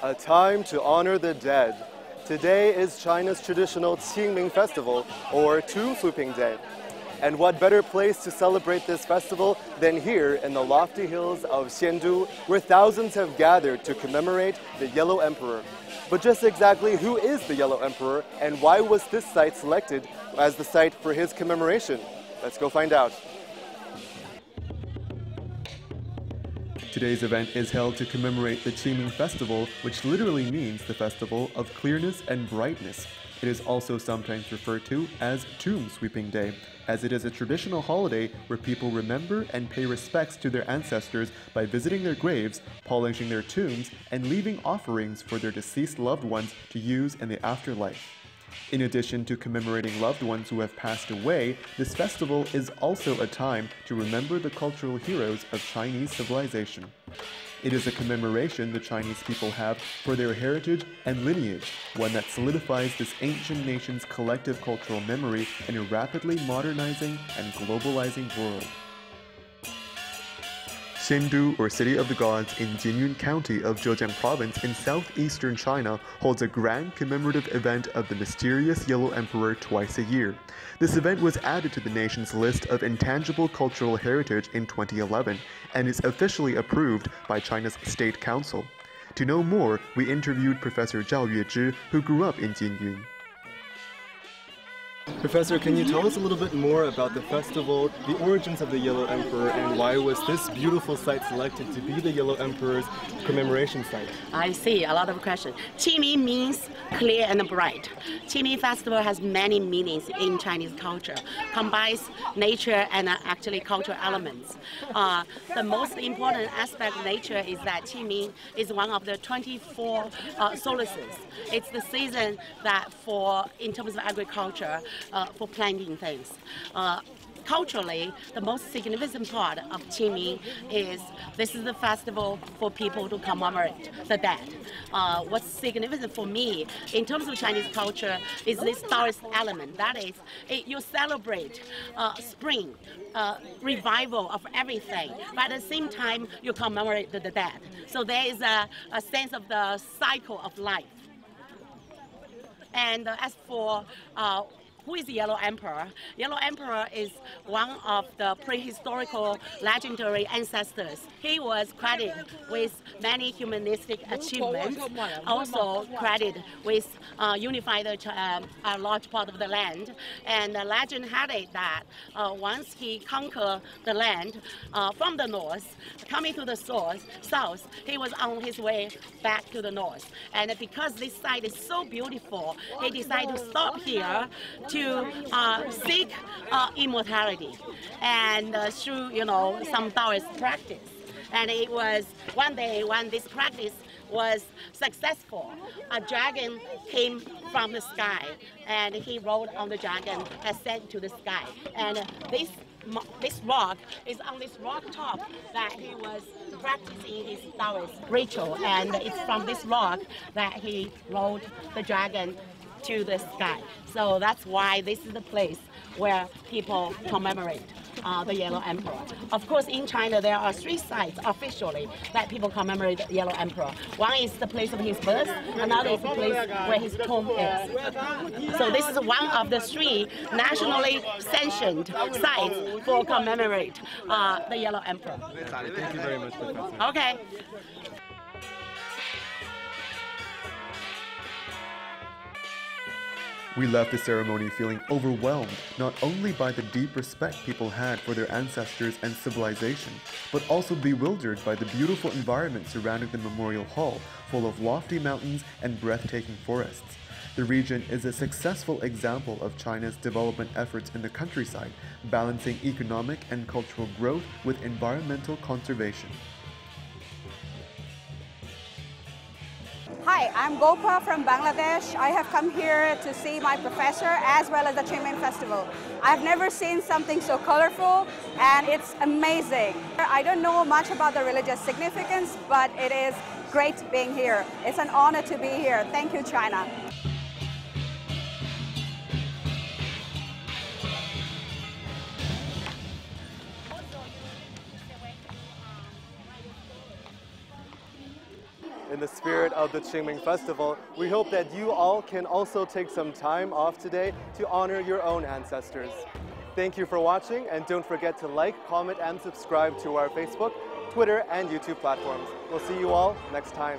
A time to honor the dead. Today is China's traditional Qingming Festival, or Tomb Sweeping Day. And what better place to celebrate this festival than here in the lofty hills of Xiandu, where thousands have gathered to commemorate the Yellow Emperor. But just exactly who is the Yellow Emperor, and why was this site selected as the site for his commemoration? Let's go find out. Today's event is held to commemorate the Qingming Festival, which literally means the festival of clearness and brightness. It is also sometimes referred to as Tomb Sweeping Day, as it is a traditional holiday where people remember and pay respects to their ancestors by visiting their graves, polishing their tombs, and leaving offerings for their deceased loved ones to use in the afterlife. In addition to commemorating loved ones who have passed away, this festival is also a time to remember the cultural heroes of Chinese civilization. It is a commemoration the Chinese people have for their heritage and lineage, one that solidifies this ancient nation's collective cultural memory in a rapidly modernizing and globalizing world. Xiandu, or City of the Gods, in Jinyun County of Zhejiang Province in southeastern China, holds a grand commemorative event of the mysterious Yellow Emperor twice a year. This event was added to the nation's list of intangible cultural heritage in 2011 and is officially approved by China's State Council. To know more, we interviewed Professor Zhao Yuezhi, who grew up in Jinyun. Professor, can you tell us a little bit more about the festival, the origins of the Yellow Emperor, and why was this beautiful site selected to be the Yellow Emperor's commemoration site? I see, a lot of questions. Qingming means clear and bright. Qingming festival has many meanings in Chinese culture, combines nature and uh, actually cultural elements. Uh, the most important aspect of nature is that Qingming is one of the 24 uh, solaces. It's the season that for, in terms of agriculture, for planting things. Uh, culturally, the most significant part of Qingming is this is the festival for people to commemorate the dead. Uh, what's significant for me in terms of Chinese culture is this Taoist element. That is, it, you celebrate uh, spring, uh, revival of everything, but at the same time, you commemorate the, the dead. So there is a, a sense of the cycle of life. And uh, as for uh, who is the Yellow Emperor? Yellow Emperor is one of the prehistorical legendary ancestors. He was credited with many humanistic achievements, also credited with uh, unifying uh, a large part of the land. And the legend had it that uh, once he conquered the land uh, from the north, coming to the source, south, he was on his way back to the north. And because this site is so beautiful, he decided to stop here to to uh, seek uh, immortality and uh, through, you know, some Taoist practice. And it was one day when this practice was successful, a dragon came from the sky and he rode on the dragon, ascended to the sky. And this this rock is on this rock top that he was practicing his Taoist ritual, and it's from this rock that he rode the dragon to the sky. So that's why this is the place where people commemorate uh, the Yellow Emperor. Of course, in China, there are three sites officially that people commemorate the Yellow Emperor. One is the place of his birth, another is the place where his tomb is. So this is one of the three nationally sanctioned sites for commemorate uh, the Yellow Emperor. Thank you very much, Professor. Okay. We left the ceremony feeling overwhelmed not only by the deep respect people had for their ancestors and civilization, but also bewildered by the beautiful environment surrounding the memorial hall, full of lofty mountains and breathtaking forests. The region is a successful example of China's development efforts in the countryside, balancing economic and cultural growth with environmental conservation. Hi, I'm Gopa from Bangladesh. I have come here to see my professor as well as the Qingming Festival. I've never seen something so colorful and it's amazing. I don't know much about the religious significance, but it is great being here. It's an honor to be here. Thank you, China. In the spirit of the Qingming Festival, we hope that you all can also take some time off today to honor your own ancestors. Thank you for watching, and don't forget to like, comment, and subscribe to our Facebook, Twitter, and YouTube platforms. We'll see you all next time.